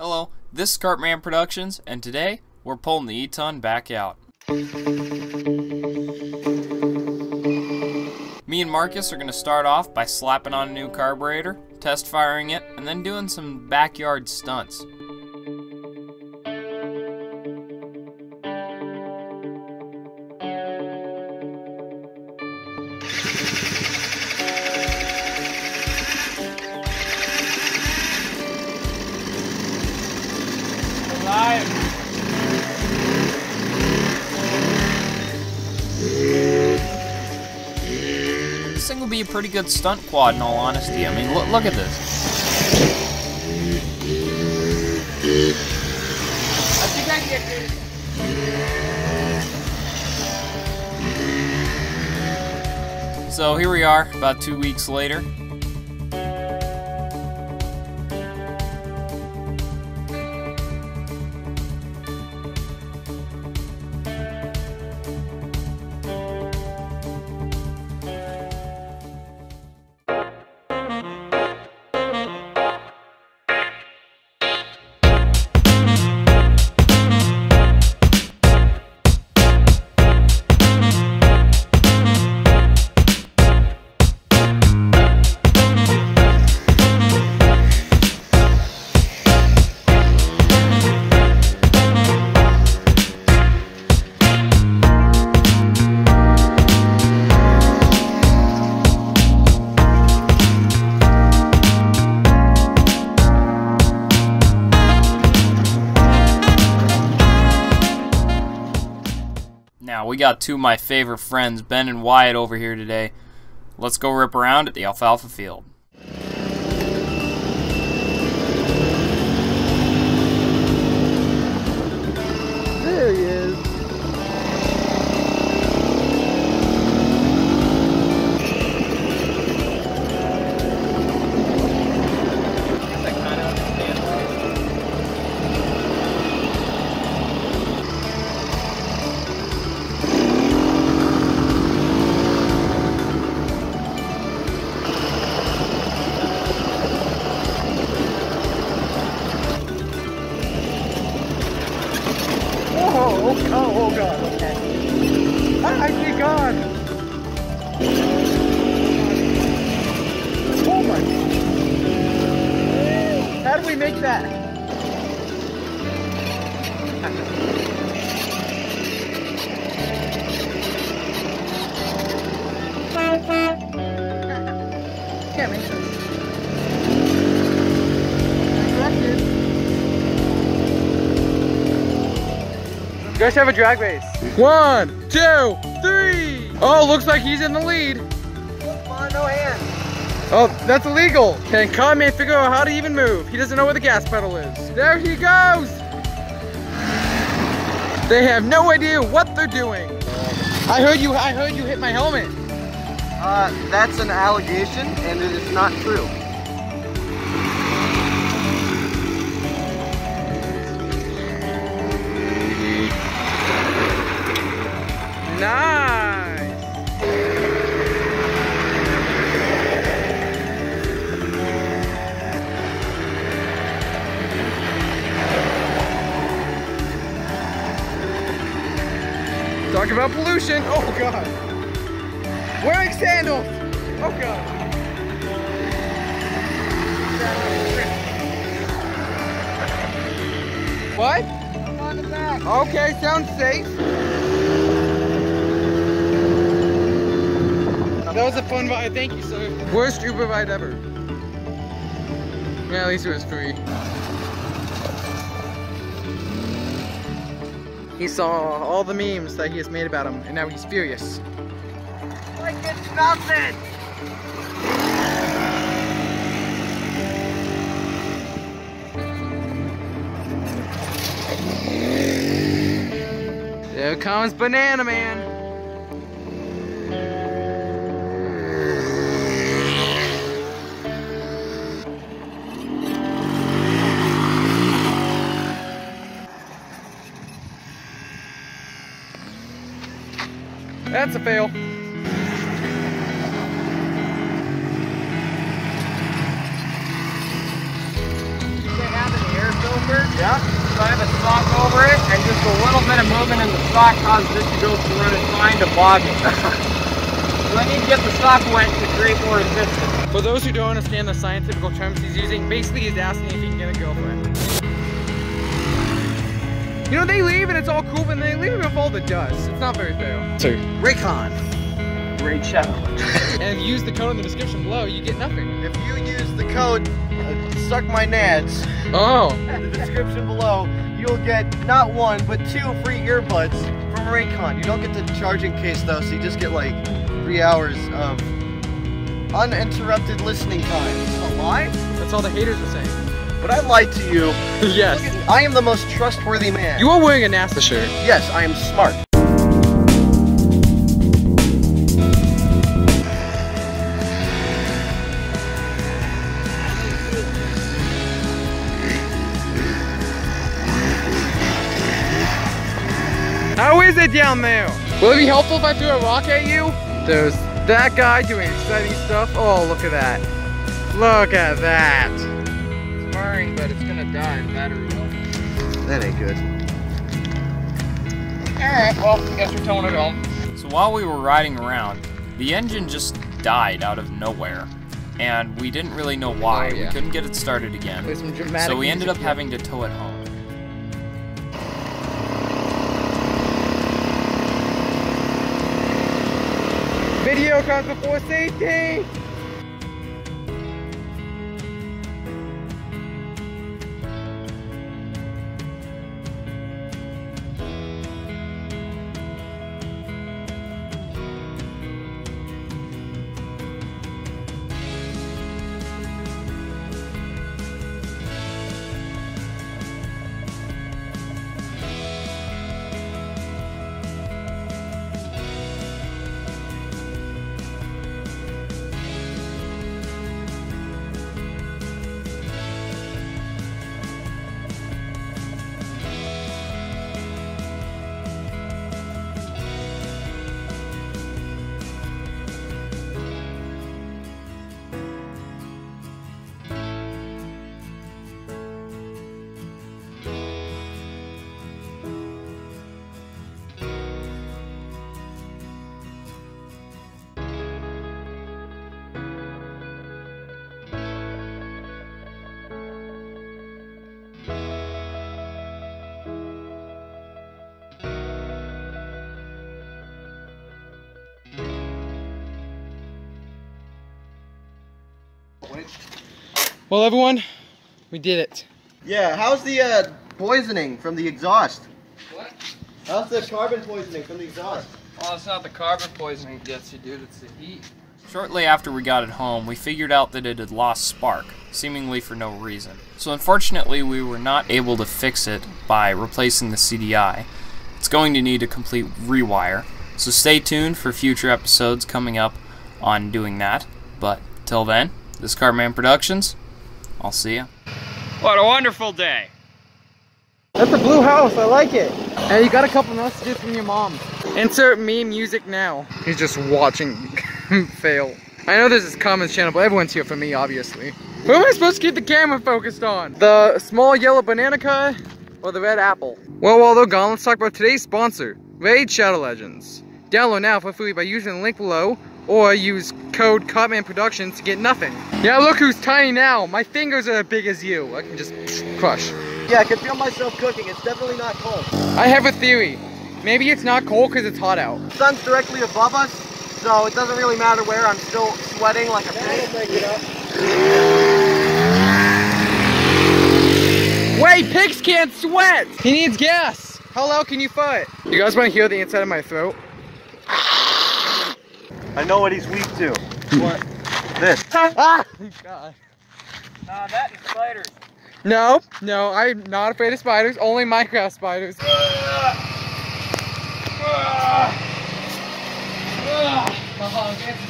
Hello, this is Kartman Productions, and today we're pulling the E-Ton back out. Me and Marcus are going to start off by slapping on a new carburetor, test firing it, and then doing some backyard stunts. This thing will be a pretty good stunt quad in all honesty. I mean, look, look at this. So here we are, about two weeks later. Two of my favorite friends, Ben and Wyatt, over here today. Let's go rip around at the alfalfa field. Oh, oh, oh, oh god. Okay. I, I see God. Oh my. How do we make that? Can't make this. Corrected. You guys have a drag race. One, two, three. Oh, looks like he's in the lead. On, no hands. Oh, that's illegal. Can Kartman figure out how to even move? He doesn't know where the gas pedal is. There he goes. They have no idea what they're doing. I heard you. I heard you hit my helmet. Uh, that's an allegation, and it is not true. Nice. Talk about pollution. Oh god. Wearing sandals. Oh god. What? I'm on the back. Okay, sounds safe. That was a fun ride. Thank you, sir. Worst Uber ride ever. Yeah, at least it was free. He saw all the memes that he has made about him, and now he's furious. Like it's nothing. There comes Banana Man. That's a fail. They have an air filter Yeah. So I have a sock over it, and just a little bit of movement in the sock causes it to go from running fine to bogging. so I need to get the sock wet to create more resistance. For those who don't understand the scientific terms he's using, basically he's asking if he can get a girlfriend. You know, they leave and it's all cool, but they leave with all the dust. It's not very fair. So, Raycon. Great show. and if you use the code in the description below, you get nothing. If you use the code uh, suck my nads Oh. in the description below, you'll get not one but two free earbuds from Raycon. You don't get the charging case though, so you just get like three hours of uninterrupted listening time. A lie? That's all the haters are saying. But I lied to you. yes. I am the most trustworthy man. You are wearing a NASA shirt. Yes, I am smart. How is it down there? Will it be helpful if I threw a rock at you? There's that guy doing exciting stuff. Oh, look at that. Look at that. It's it's gonna die in battery low. That ain't good. Alright, well, guess we're towing it home. So while we were riding around, the engine just died out of nowhere. And we didn't really know oh, why. Oh, yeah. We couldn't get it started again. Play some dramatic So we ended up music. having to tow it home. Video comes before safety. Well, everyone, we did it. Yeah, how's the uh, poisoning from the exhaust? What? How's the carbon poisoning from the exhaust? Well, it's not the carbon poisoning that gets you, dude. It's the heat. Shortly after we got it home, we figured out that it had lost spark, seemingly for no reason. So unfortunately, we were not able to fix it by replacing the CDI. It's going to need a complete rewire. So stay tuned for future episodes coming up on doing that. But till then, this is Kartman Productions. I'll see you. What a wonderful day! That's a blue house. I like it. And you got a couple messages from your mom. Insert me music now. He's just watching fail. I know this is Common's channel, but everyone's here for me, obviously. Who am I supposed to keep the camera focused on? The small yellow banana cut or the red apple? Well, while they're gone, let's talk about today's sponsor, Raid Shadow Legends. Download now for free by using the link below or use code Cutman Productions to get nothing. Yeah, look who's tiny now. My fingers are as big as you. I can just crush. Yeah, I can feel myself cooking. It's definitely not cold. I have a theory. Maybe it's not cold because it's hot out. sun's directly above us, so it doesn't really matter where. I'm still sweating like a pig. Wait, pigs can't sweat! He needs gas! How loud can you fight? You guys want to hear the inside of my throat? I know what he's weak to. What? This. ah! God. Nah, that and spiders. No, no, I'm not afraid of spiders. Only Minecraft spiders. Ah! Ah! Ah!